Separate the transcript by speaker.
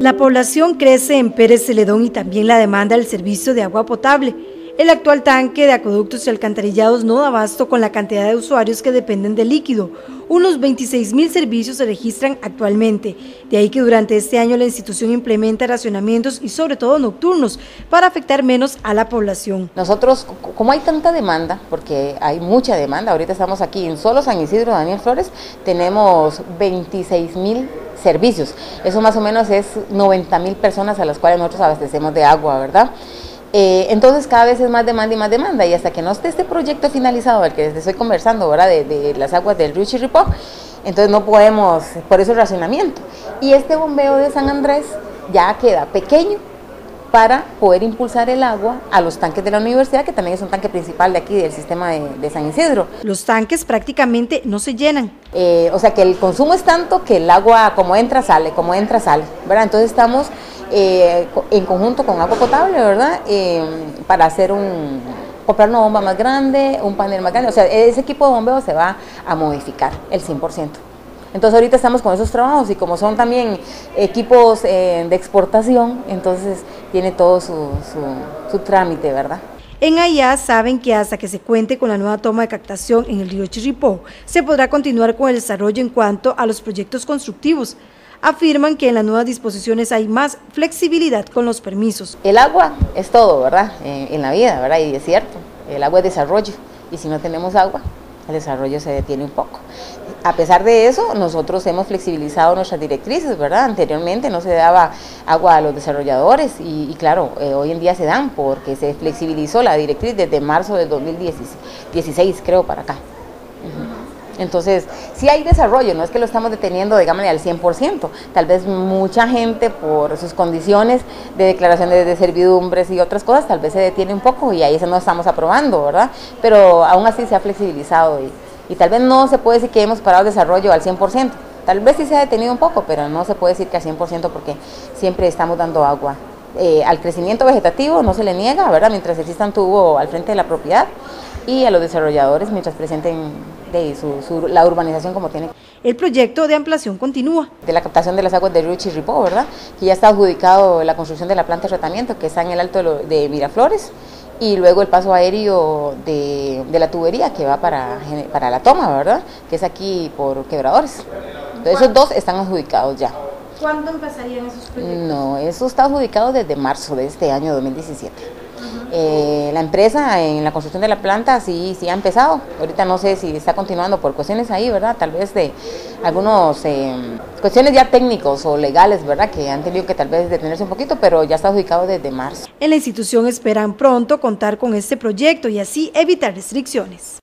Speaker 1: La población crece en Pérez Celedón y también la demanda del servicio de agua potable. El actual tanque de acueductos y alcantarillados no da abasto con la cantidad de usuarios que dependen del líquido. Unos 26 mil servicios se registran actualmente. De ahí que durante este año la institución implementa racionamientos y sobre todo nocturnos para afectar menos a la población.
Speaker 2: Nosotros, como hay tanta demanda, porque hay mucha demanda, ahorita estamos aquí en solo San Isidro, Daniel Flores, tenemos 26 mil servicios. Eso más o menos es 90 mil personas a las cuales nosotros abastecemos de agua, ¿verdad? Eh, entonces cada vez es más demanda y más demanda y hasta que no esté este proyecto finalizado, del que estoy conversando, ¿verdad? De, las aguas del Río Chirripó, entonces no podemos, por eso el racionamiento. Y este bombeo de San Andrés ya queda pequeño para poder impulsar el agua a los tanques de la universidad, que también es un tanque principal de aquí del sistema de, San Isidro.
Speaker 1: Los tanques prácticamente no se llenan.
Speaker 2: Eh, o sea que el consumo es tanto que el agua como entra, sale, como entra, sale. ¿verdad? Entonces estamos eh, en conjunto con agua potable, ¿verdad? Eh, para hacer un, comprar una bomba más grande, un panel más grande, o sea, ese equipo de bombeo se va a modificar el 100%. Entonces ahorita estamos con esos trabajos y como son también equipos eh, de exportación, entonces tiene todo su, su, trámite, ¿verdad?
Speaker 1: En AIA saben que hasta que se cuente con la nueva toma de captación en el río Chirripó, se podrá continuar con el desarrollo en cuanto a los proyectos constructivos, afirman que en las nuevas disposiciones hay más flexibilidad con los permisos.
Speaker 2: El agua es todo, ¿verdad? Eh, en la vida, ¿verdad? Y es cierto, el agua es desarrollo y si no tenemos agua, el desarrollo se detiene un poco. A pesar de eso, nosotros hemos flexibilizado nuestras directrices, ¿verdad? Anteriormente no se daba agua a los desarrolladores y, claro, eh, hoy en día se dan porque se flexibilizó la directriz desde marzo del 2016, creo, para acá. Entonces, sí hay desarrollo, no es que lo estamos deteniendo, digamos, al 100%. Tal vez mucha gente, por sus condiciones de declaraciones de servidumbres y otras cosas, tal vez se detiene un poco y ahí se no estamos aprobando, ¿verdad? Pero aún así se ha flexibilizado y, y tal vez no se puede decir que hemos parado el desarrollo al 100%. Tal vez sí se ha detenido un poco, pero no se puede decir que al 100% porque siempre estamos dando agua. Eh, al crecimiento vegetativo no se le niega, ¿verdad? Mientras existan tubo al frente de la propiedad y a los desarrolladores mientras presenten su, la urbanización como tiene.
Speaker 1: El proyecto de ampliación continúa.
Speaker 2: De la captación de las aguas de Río Chirripó, ¿verdad? Que ya está adjudicado la construcción de la planta de tratamiento que está en el alto de, Miraflores y luego el paso aéreo de, la tubería que va para, para la toma, ¿verdad? Que es aquí por quebradores. Entonces, esos dos están adjudicados ya.
Speaker 1: ¿Cuándo empezarían esos proyectos?
Speaker 2: No, eso está adjudicado desde marzo de este año 2017. Eh, la empresa en la construcción de la planta sí, sí ha empezado. Ahorita no sé si está continuando por cuestiones ahí, ¿verdad? Tal vez de algunos eh, cuestiones ya técnicos o legales, ¿verdad? Que han tenido que tal vez detenerse un poquito, pero ya está adjudicado desde marzo.
Speaker 1: En la institución esperan pronto contar con este proyecto y así evitar restricciones.